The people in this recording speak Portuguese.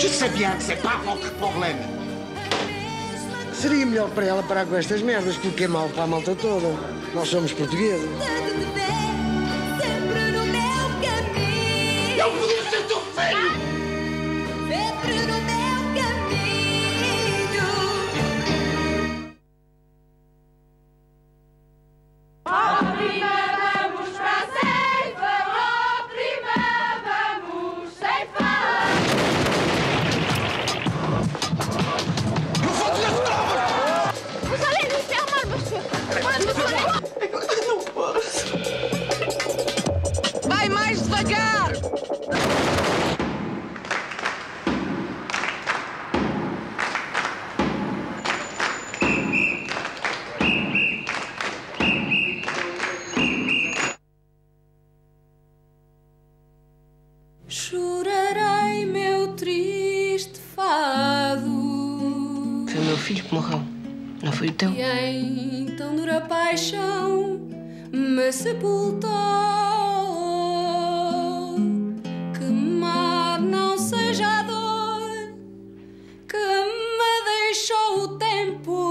Je sais bien que c'est pas votre problème. Seria melhor para ela parar com estas merdas, porque é mal para a malta toda. Nós somos portugueses. Caminho. Eu podia ser teu filho! Vai mais devagar! Chorarei meu triste fado. Foi o meu filho que morreu, não foi o teu. E em tão dura paixão me sepultar. deixou o tempo.